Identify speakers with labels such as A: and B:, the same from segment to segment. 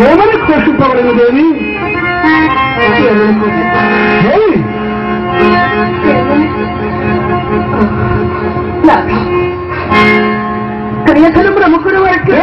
A: Domani questo problema
B: devi?
A: Ehi! Laura, കളിയക്കലും
B: പ്രമുഖരുമായിട്ട്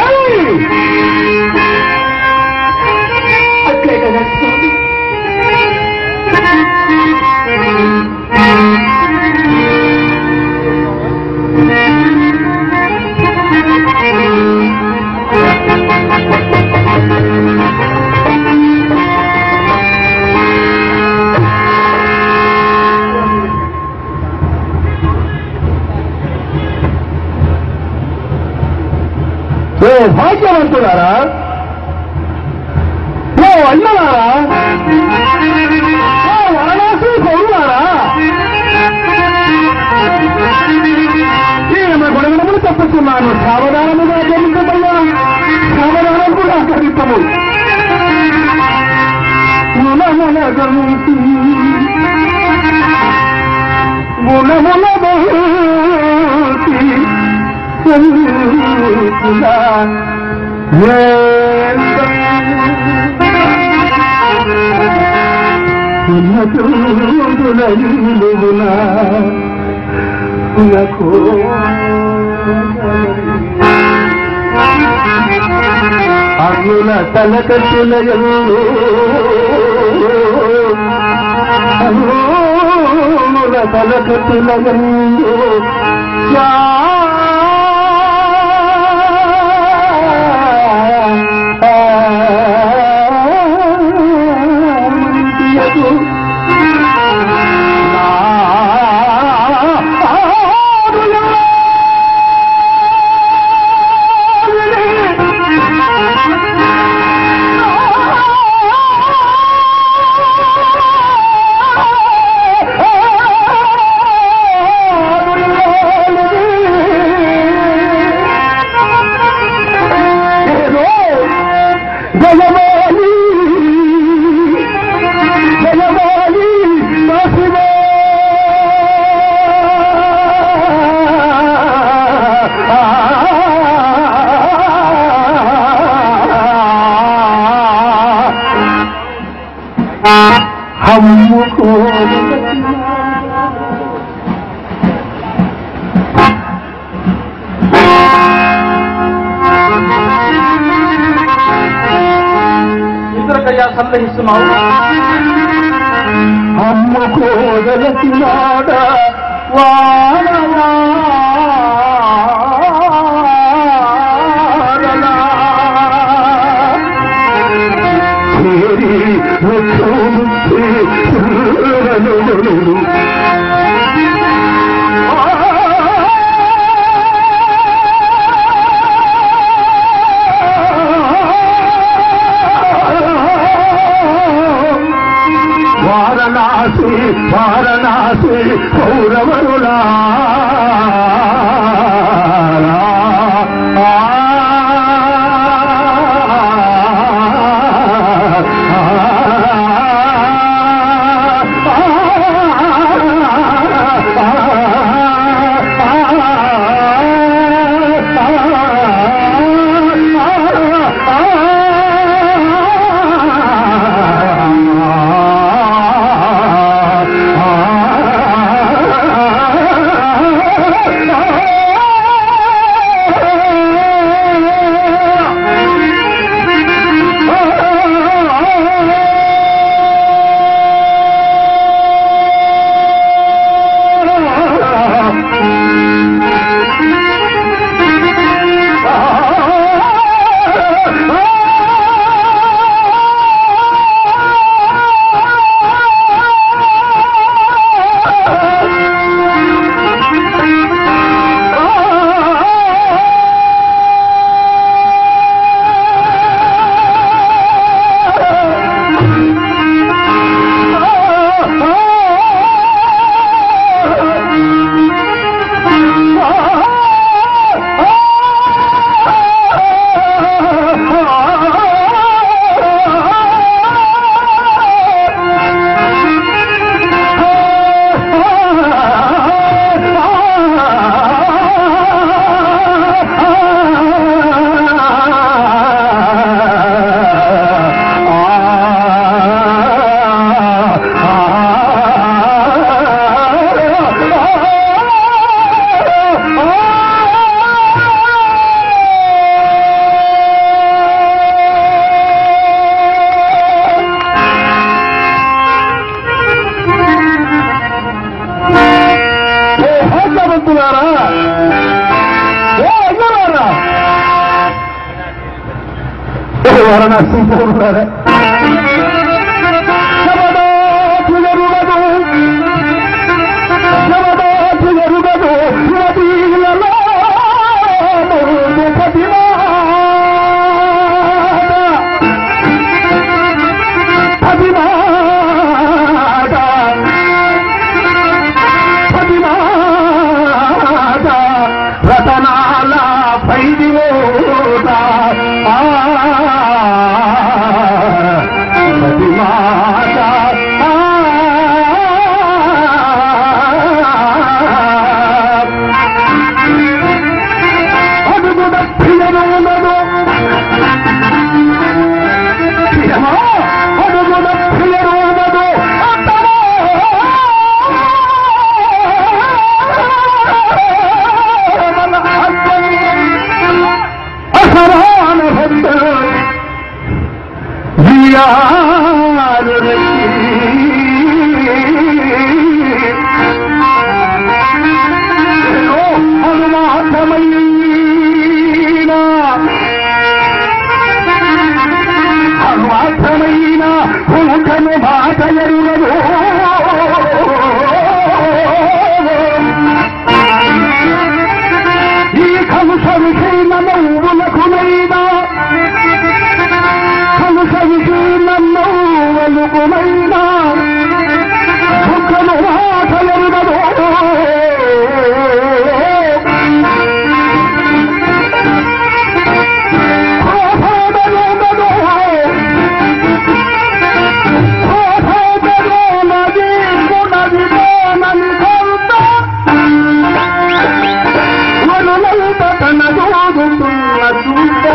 B: భాగ్యవంతులారా ఓ అన్నలారా ఓ వారణాసి పౌరులారా ఈమె గుణగణములు తప్పుతున్నాను సావధానముగా గమనించబయ్యా సావధానం కూడా గణితము గుణముల గమితి గుణముల బహుతి సంకులా ఉన్నతులయులుగునా నాకు అన్నుల తలకట్టులయలు అన్నుల తలకట్టులయలు ఎవరన encuentro en la.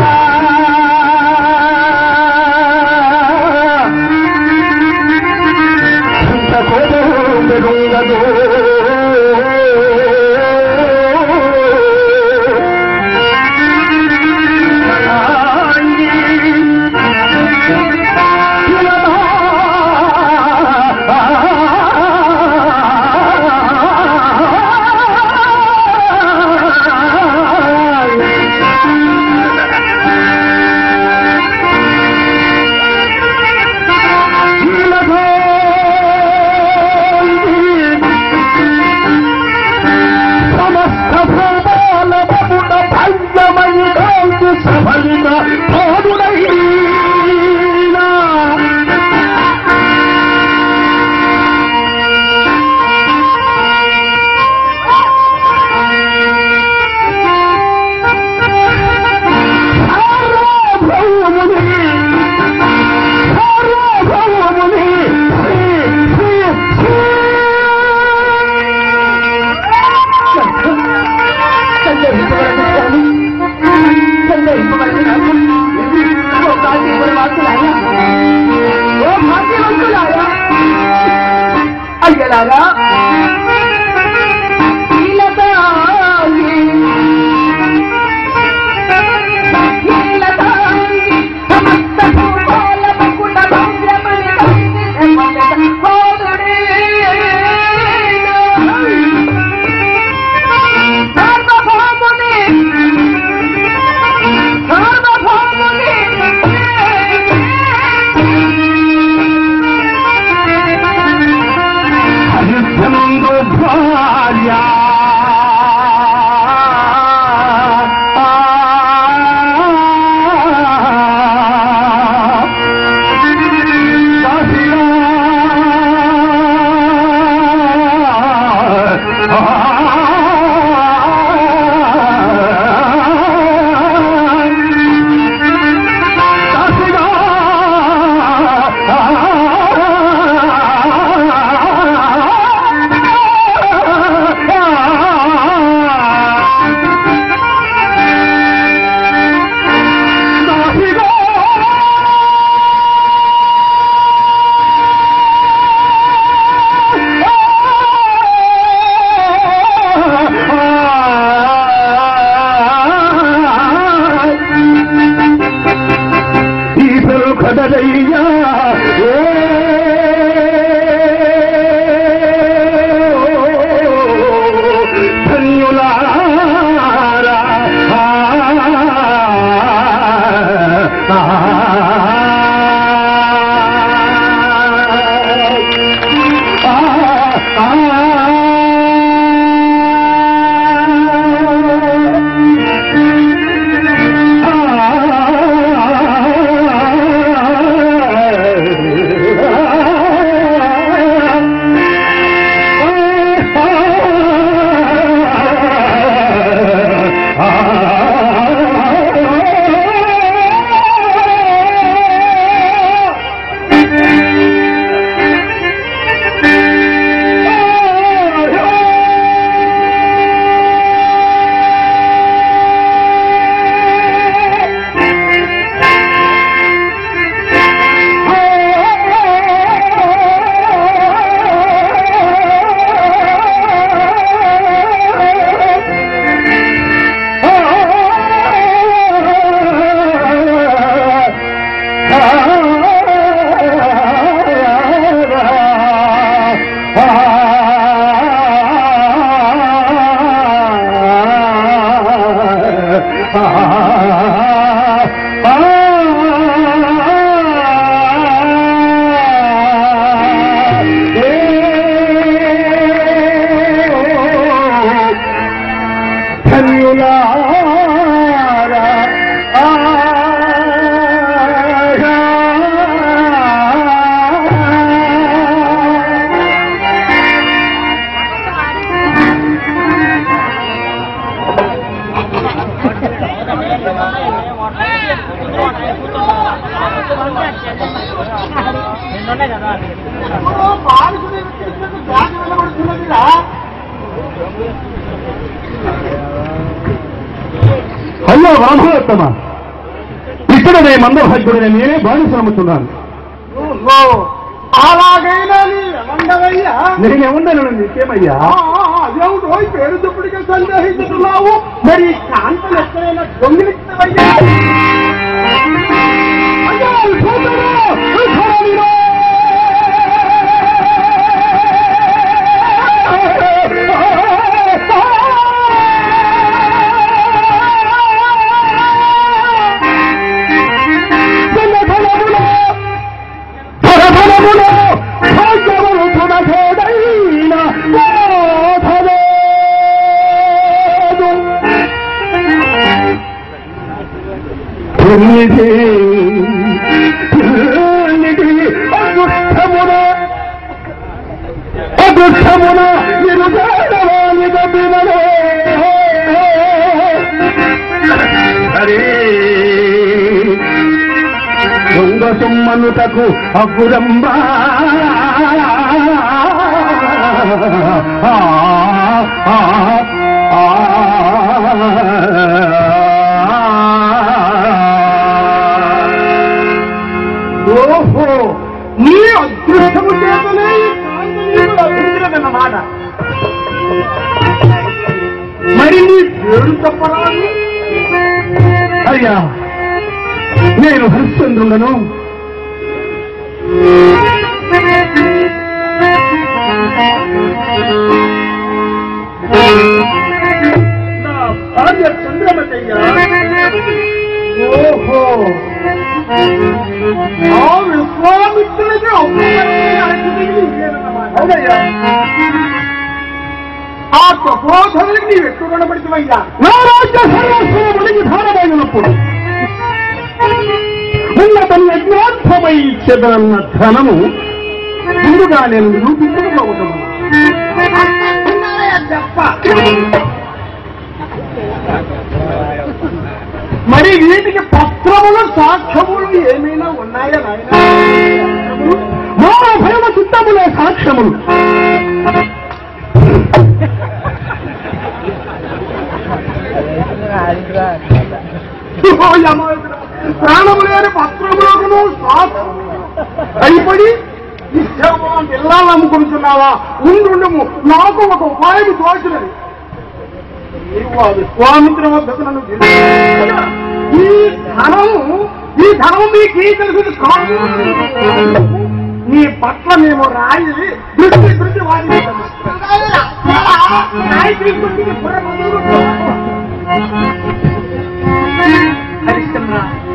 B: vamos a sonar. సొమ్మనుటకు
C: ఓహో నీ అదృష్టము చేతనే ఈ కాంత మరి నీ పేరు చెప్పరాదు?
B: అయ్యా నేను హరిశ్చంద్రుడను
C: తపోధనుడికి నీవు ఎక్కువ కనబడుతున్నాయ్యా
B: నా రాజ్య సర్వస్వమునికి ధారమైనప్పుడు ఉన్నతన్న జ్ఞాత్మమై చెదరన్న ధనము ముందుగా నేను నిరూపించకపోవటము
C: మరి వీటికి పత్రములు సాక్ష్యములు ఏమైనా ఉన్నాయా నాయనా?
B: భయమ చిత్తములే సాక్ష్యములు.
C: ప్రాణము లేని పత్రములకు సాక్ష్యం అయిపడి నిత్యమం పిల్లలు ఉండుండము నాకు ఒక ఉపాయం తోచినది నీవు విశ్వామిత్ర వద్దకు నన్ను ఈ ధనము ఈ ధనము మీకు ఈ తెలుసు కాదు నీ పట్ల మేము రాయి దృష్టి దృష్టి వారి రాయి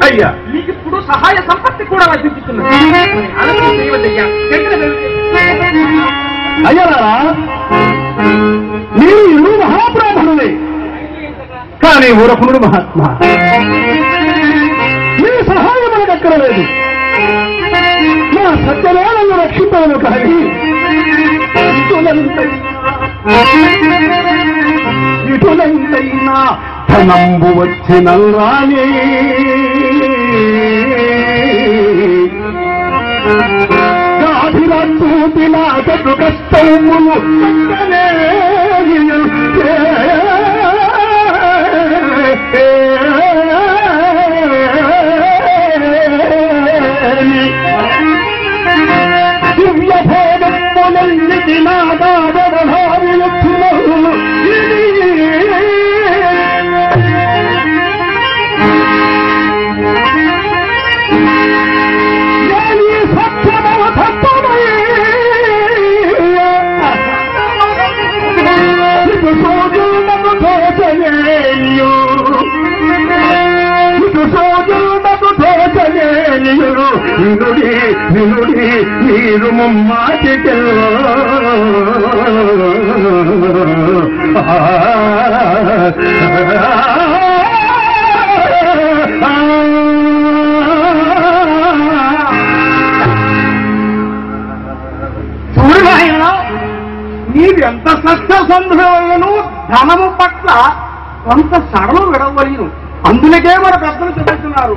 B: అయ్యా.
C: నీకు ఇప్పుడు సహాయ సంపత్తి కూడా లభించుతున్నది.
B: అయ్యలారా మీరు ఇరు మహాబ్రాహ్మణులే కానీ ఊరకునుడు మహాత్మా. మీ సహాయం మనకు అక్కరలేదు నా సత్యవేళను రక్షింపను కానీ ఇటులంతైనా ధనంబు వచ్చిన రాని గాభిరూపిన గటు కష్టములు తెలియరు వినుడి వినుడి మీరు ముమ్మాటికి
C: ఎంత నాయన సంధులను ధనము పట్ల కొంత సరళం విడవలేను అందులకే మన పెద్దలు చెబుతున్నారు.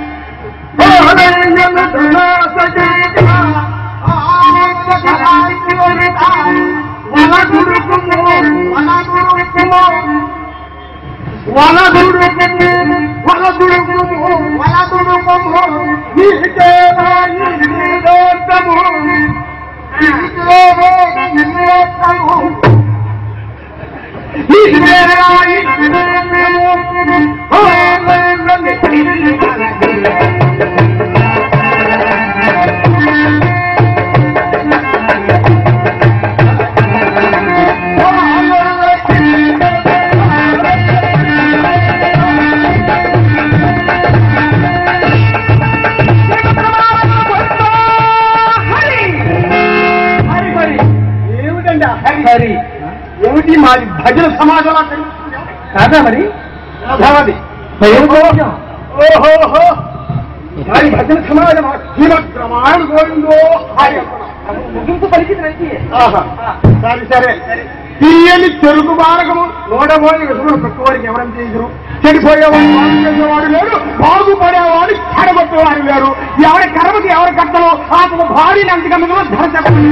C: वण दुकान मन दुको वण दुकी मन दु वण दुकम Thank you. ఏమిటి మాది భజన సమాజం కాదా మరి? కాదాది ఓహోహో భజన సమాజం. శ్రీమద్రమాయణ గోవిందో ముగింపు ఆహా. సరే సరే. తీయని చెరుకు బారకము నోడబోయి విషయం ప్రక్కవాడికి ఎవరైనా చేసారు చెడిపోయేవాడు చేసేవాడు లేడు బాగుపడేవాడు చెడగొట్టేవాడు లేడు. ఎవరి కర్మకి ఎవరి కట్టలో? అతను భార్యని అంతకన్నా ధర చెప్పండి.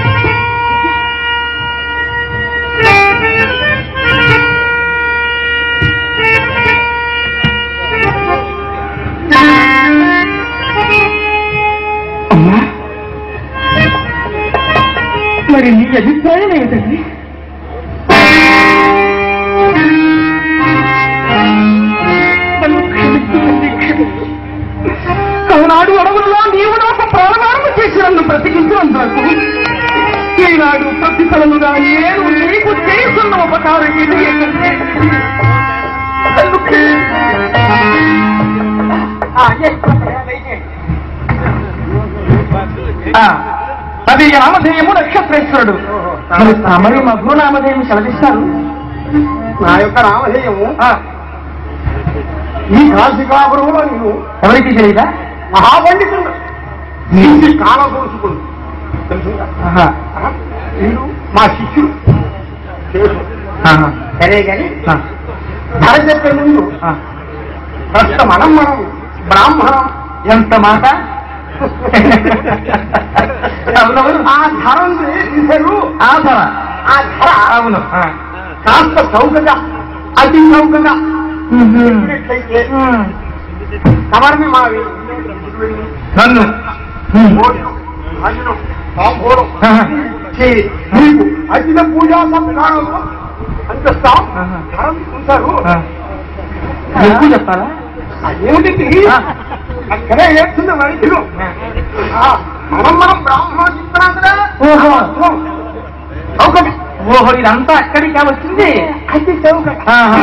B: మరి నీ అభిప్రాయం ఏమిటండి నన్ను ఆనాడు అడవులలో నీవు నాకు ప్రాణదానం చేసి నన్ను బ్రతికించినందుకు ఈనాడు ప్రతిఫలముగా నేను నీకు చేస్తున్న ఉపకారం ఇది ఏంటంటే, నన్ను ఆ, అది నామధేయము నక్షత్రేశ్వరుడు. మరి తమరి మధు నామధేయం సెలవిస్తారు?
C: నా యొక్క నామధేయము? ఈ కాశికాపురంలో నేను
B: ఎవరికి తెలియదా
C: మహాపండితుడు. నీటి కాలం తెలుసుగా
B: ఆహా,
C: వీడు మా శిష్యుడు. సరే కానీ ధర చెప్పే ముందు. ప్రస్తుతం మనం మనం బ్రాహ్మణం.
B: ఎంత మాట.
C: ఆ ధర ఉంది చూశారు
B: ఆసన
C: ఆ ధర.
B: అవును. ఆ.
C: కాస్త చౌకగా అతి చౌకగా తమరిని మావి
B: నన్ను.
C: నీకు అతిథ పూజా సత్కారంలో అందిస్తాం. ధరం.
B: ఎక్కువ చెప్పాలా
C: ఏమిటి. అక్కడే ఏడుతుంది వైద్యులు ఆ, మనం మనం బ్రాహ్మణులు చెప్తున్నాం
B: ఓహో.
C: చౌకగా
B: ఓహో ఇదంతా అక్కడికి వచ్చింది?
C: చౌకగా
B: ఆహా.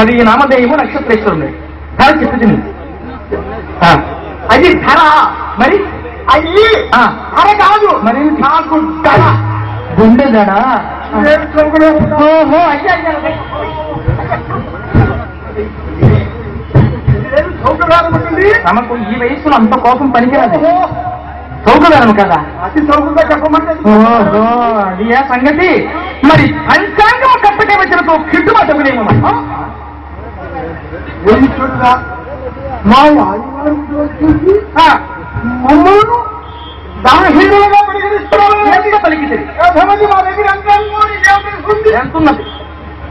C: మరి
D: ఈ నామధేయము నక్షత్రేశ్వరుడు ధర చెప్తుంది
C: అది ధర.
D: మరి
C: అయ్యి
D: ఆ.
C: ధర కాదు.
D: మరి
C: నాకు ధర.
D: గుండె
C: చదువుకునే
D: ఓహో అయ్యా తమకు ఈ వయసులో అంత కోపం పనికిరాదు. చౌకదానం కదా?
C: అతి చదువుకుందా చెప్పమంటే
D: అది ఏ సంగతి? మరి పంచాంగం కప్పటే వచ్చినతో కిట్టుబాటు అవ్వలేము
C: ఏమి చూడరా మా ఆదివారం వచ్చేసి మమ్మల్ని దానహీనులుగా పరిగణిస్తున్నారు
D: పలికితే
C: ఎంతమంది మా దగ్గర ఎంత ఉంది? ఏం ఉంది?
D: ఎంత ఉన్నది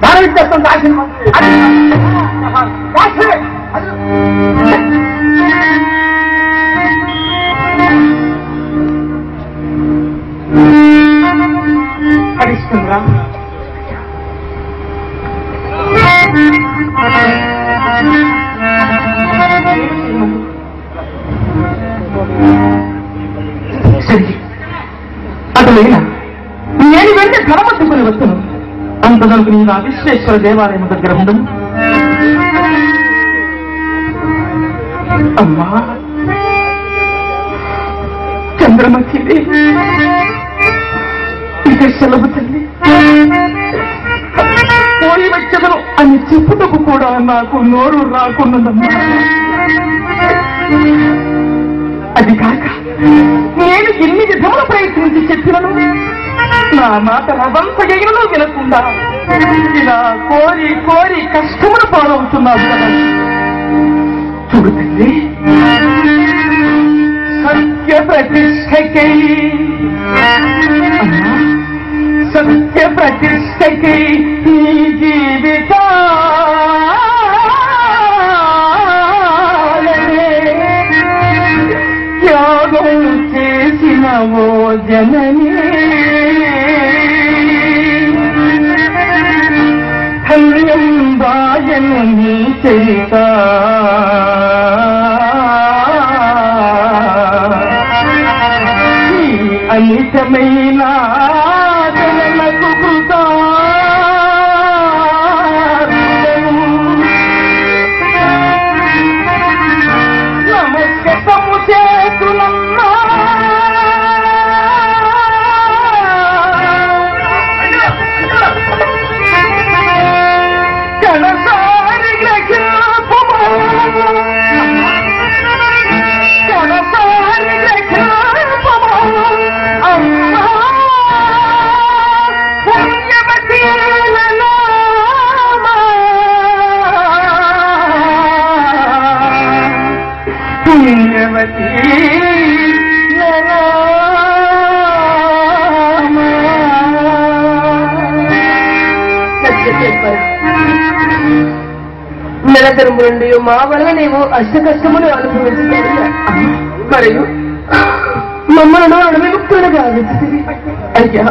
C: దాని ఇచ్చేస్తాం దాచిన
D: అంతదనుకు నేను విశ్వేశ్వర దేవాలయం దగ్గర ఉండము అమ్మా. చంద్రమతి ఇక సెలవు తల్లి. పోయి వచ్చదను అని చెప్పుటకు కూడా నాకు నోరు రాకున్నదమ్మా. అది కాక నేను ఎన్ని విధములు ప్రయత్నించి చెప్పినను? నా మాట రవంతగైనను వినకుండా ఇలా కోరి కోరి కష్టములు పాలవుతున్నాను కదా. చూడు తల్లి సత్య ప్రతిష్టకై. సత్య ప్రతిష్టకై. నీ జీవి నీ చరిత
A: నిరంతరము నుండి మా వల్ల నీవు అష్ట కష్టములు అనుభవించుతాను మరియు మమ్మలను అడవిముక్తులుగా విడిచితివి. అయ్యా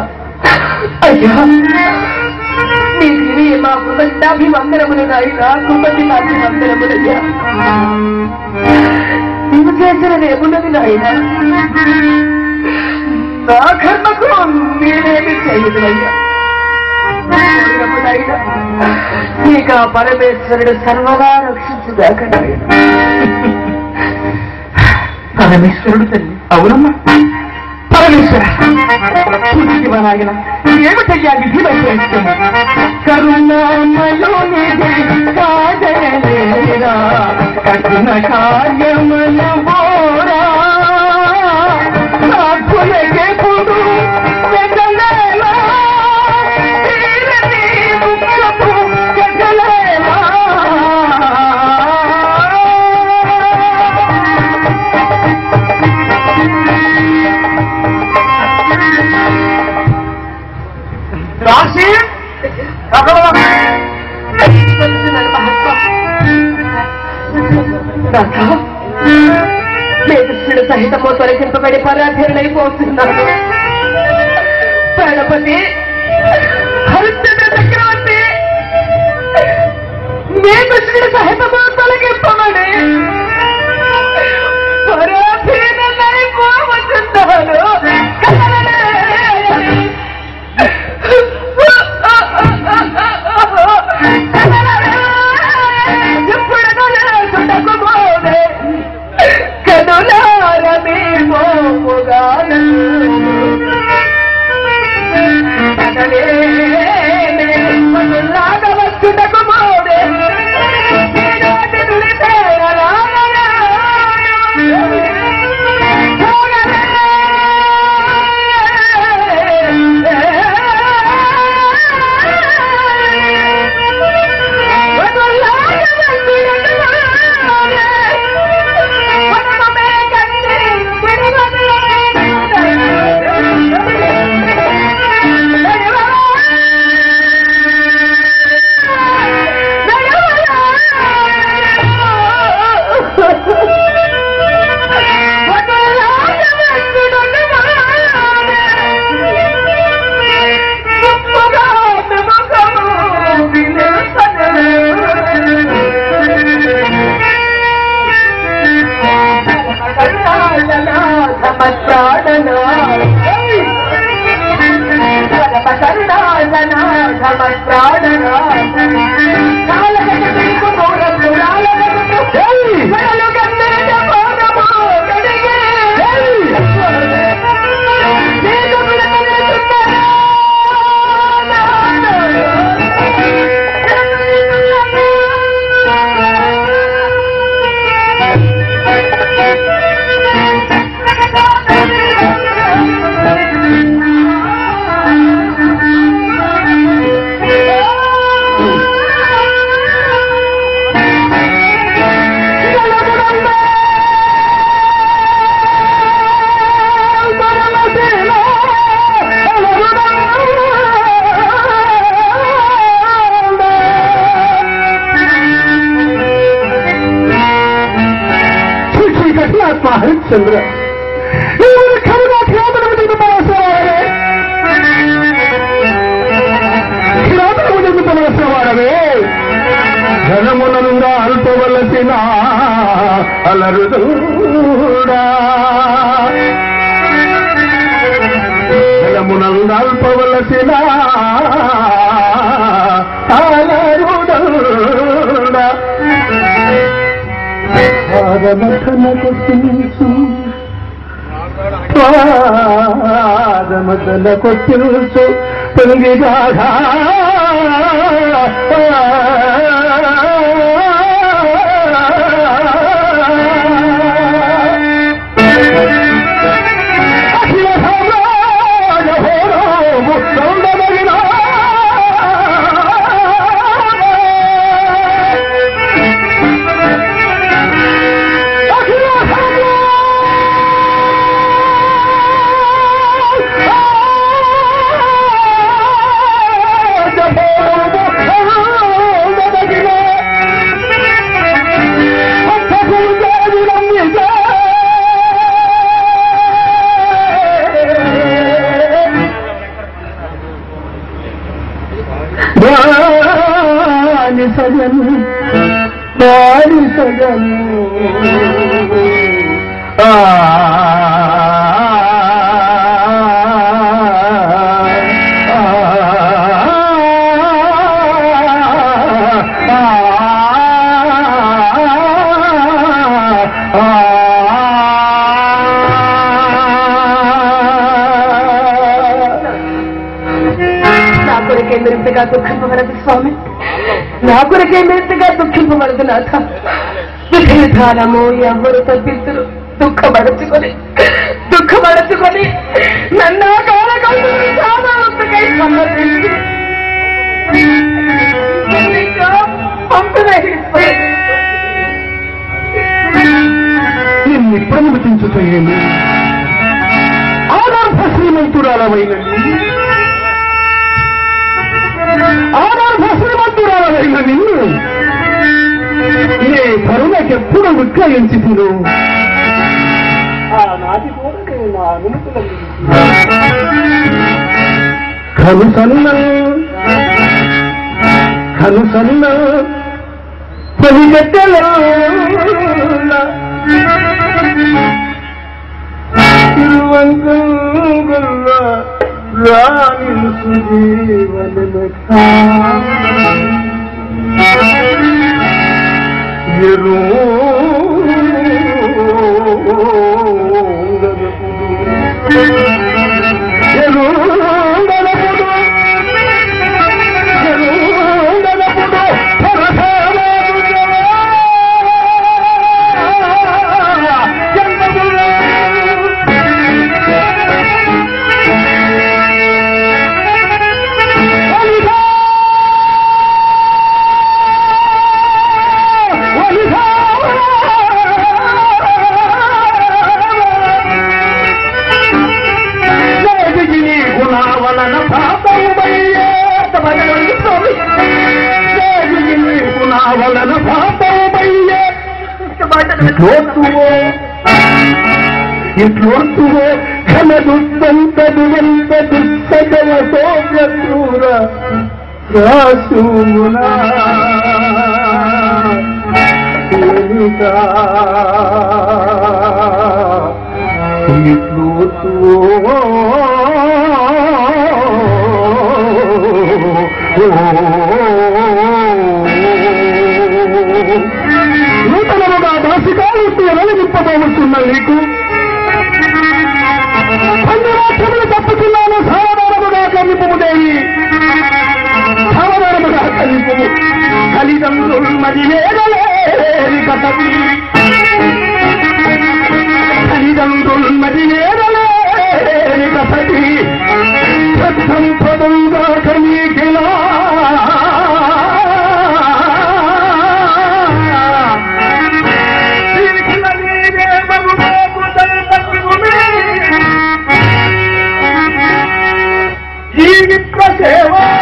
A: అయ్యా నీకు ఇవి మా కృతజ్ఞాభివందనములు నాయన కృతజ్ఞాభివందనములయ్యా నీవు చేసిన రేపున్నది నాయన. నా కర్మకు మీరేమి చేయదు అయ్యా ఇక పరమేశ్వరుడు సర్వదా రక్షించుదాక
D: పరమేశ్వరుడు తల్లి. అవునమ్మా. పరమేశ్వర. శివనాయన ఏమిటయ్యా విధి కరుణామయోనిధి కాదలేరా కఠిన కార్యముల
A: మేధస్సుడు సహితము తొలగింపబడి పరాధీరులైపోతున్నాను ప్రణపతి హరిశ్చంద్ర చక్రవర్తి మేధస్సుడు సహితము తొలగింపబడి పరాధీనులైపోవచ్చున్నాను
B: செல்கிறார் ఘనమునంద అల్పవలసిన అలరుదూడా ఘనమునంద అల్పవలసిన అల పాదమథనకు తెలుసు పాదమథనకు తెలుసు పొంగిగాగా వాణి సగను ఆ
A: నా కొరకే మీరు ఇంతగా దుఃఖింపవలదు స్వామి నా కొరకే మీరు ఇంతగా దుఃఖింపవలదు నాథ విధానము ఎవరు తప్పిద్దరు దుఃఖపడుచుకొని దుఃఖపడుచుకొని నన్ను నిన్ను సమర్పించి
B: నిన్నెప్పుడు అనుమతించుతాయేమి ఆనార్భ శ్రీమంతురాలవైనది ఆనార్భ నిన్ను నే కరుణకెప్పుడు విక్రయించుతును ఆనాటి కూడా నేను నా అనుమతులను కనుసన్న కనుసన్న పలిగెట్టల వంకుల రాణి సుజీవన يَسِيرُونَ ఇట్లోతువో ఇట్లోతువో ఘనదుస్తంతదు ఎంత దుస్తవ సోమ్యూర రాసుమునా నూతనముగా వెలగింపబోతున్న నీకు? అన్ని రాష్ట్రములు తప్పుతున్నాను సావధానముగా కనిపముదేవి సావధానముగా కనిపము. కలిదండ్రులు మరి వేగలేని కథవి కలిదండ్రులు మరి వేగలేని కథవి సత్యం పదంగా కనీకిలా Devo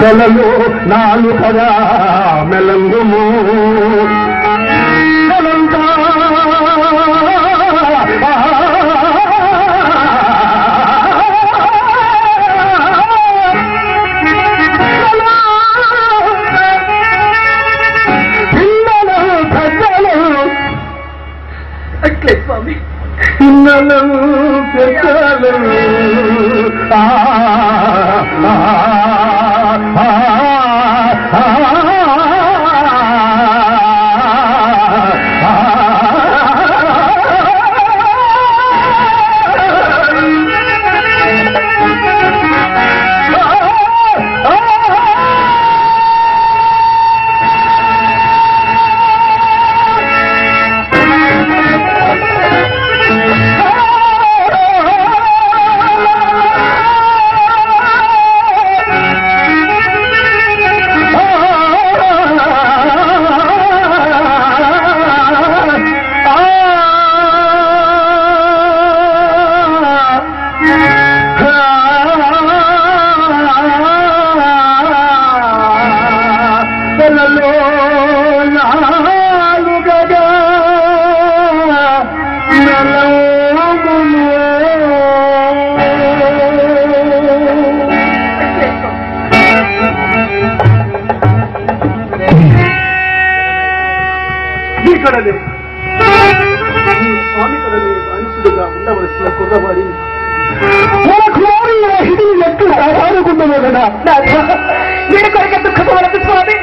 B: నెలలో నాలుకగా మెలంగుము
A: అట్లే స్వామి.
B: పిల్లలు పెద్దలు. ఆ, ఆ,
A: వీడి కొరకే దుఃఖపడదు స్వామి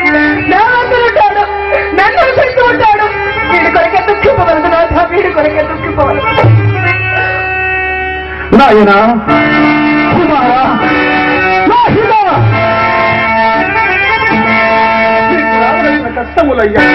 A: నా ఉంటాడు నన్ను అనుసరిస్తూ ఉంటాడు వీడి కొరకే దుఃఖపడదు నాథ వీడి కొరకే దుఃఖపడదు
B: నాయన కుమారా నాయన నీకు రావలసిన కష్టములయ్యా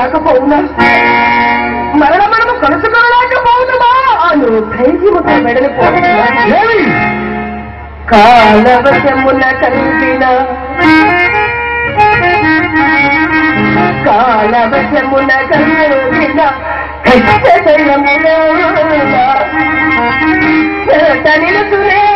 A: రాకపోవునా మరణమనము కలుసుకొనలేకపోవునమా అను ధైర్యముతో
B: వెడలిపోయి
A: కాలవశమున కలిపిన కాలవశమున కలిపిన కష్టతయమున నిలసురే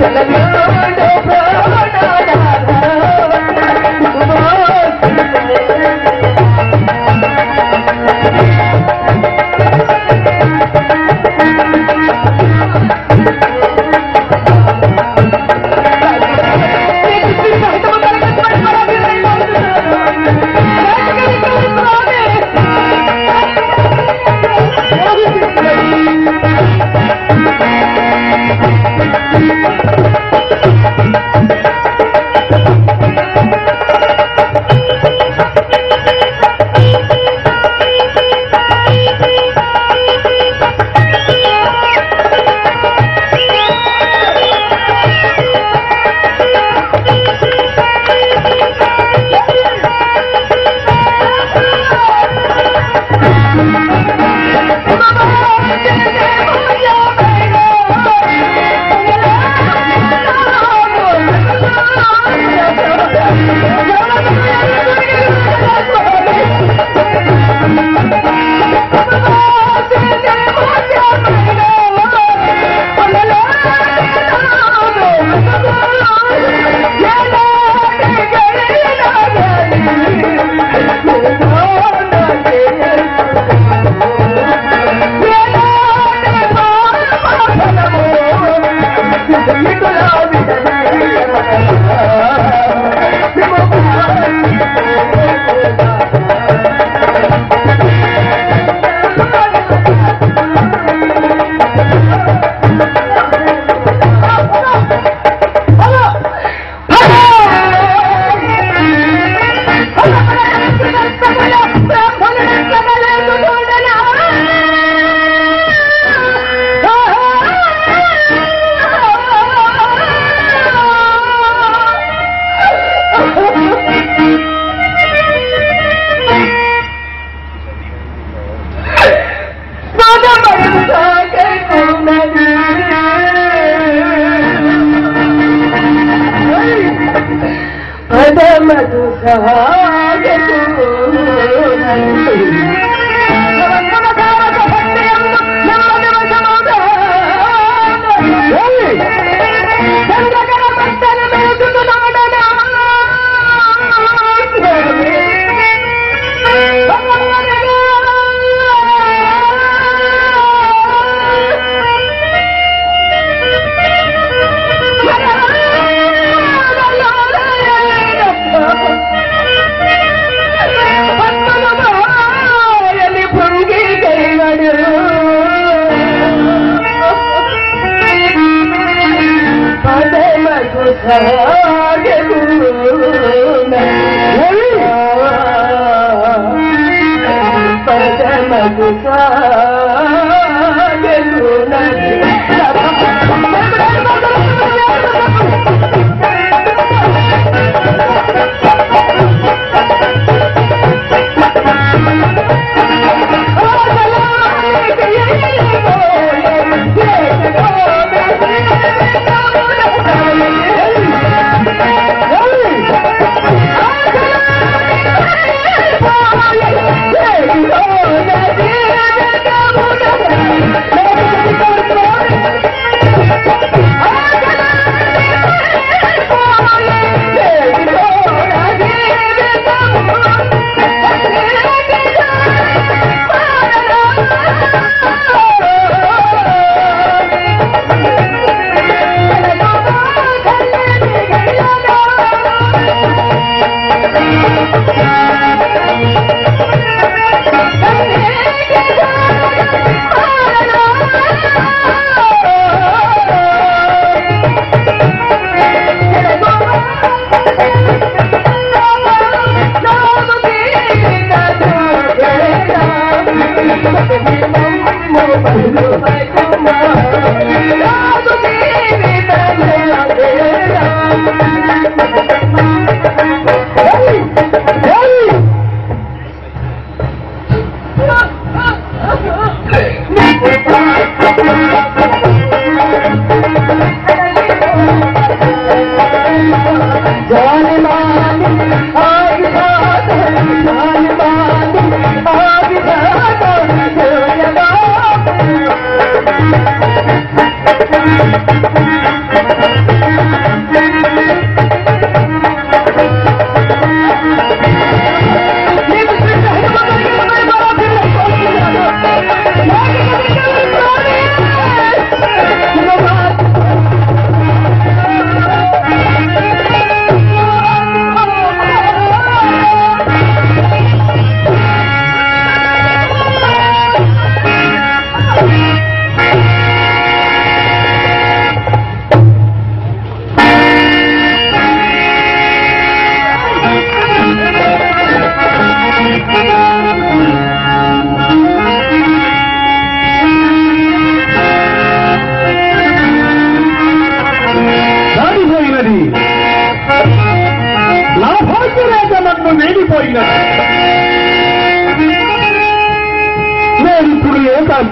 A: Let's go.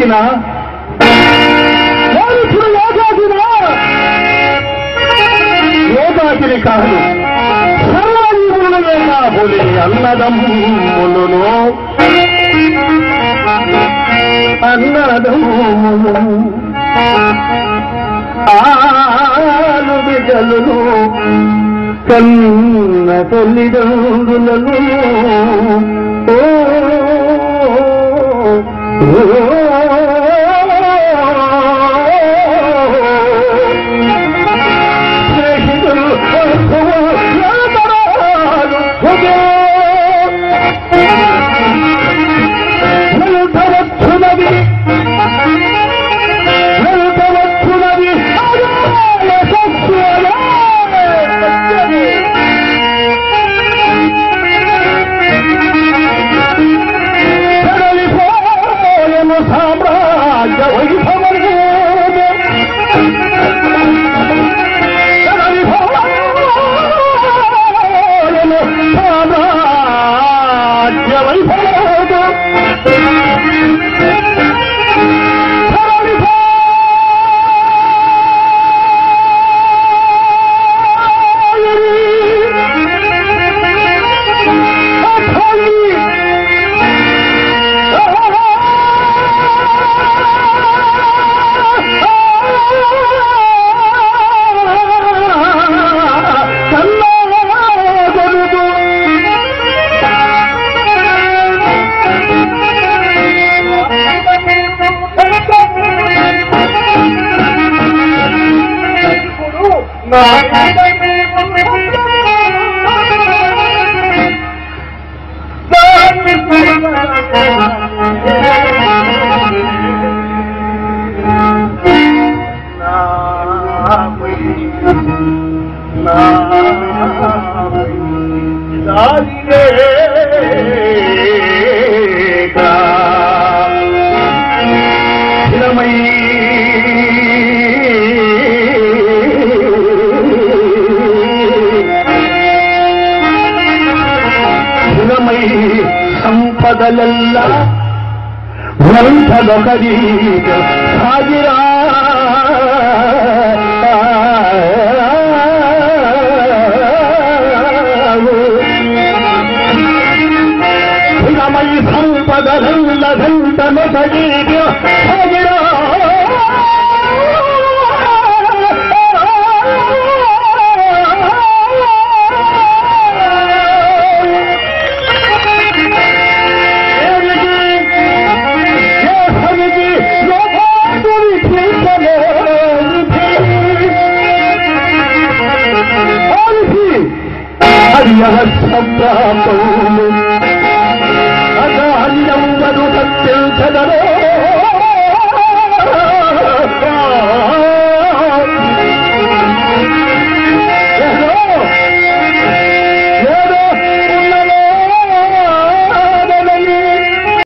B: ఏకాకిన మనుషుడు ఏకాకిన ఏకాకిని కాదు సర్వజీవులను ఏకాపులి అన్నదమ్ములను. అన్నదమ్ములు ఆలు బిడ్డలను కన్న తల్లిదండ్రులను لقد حاضر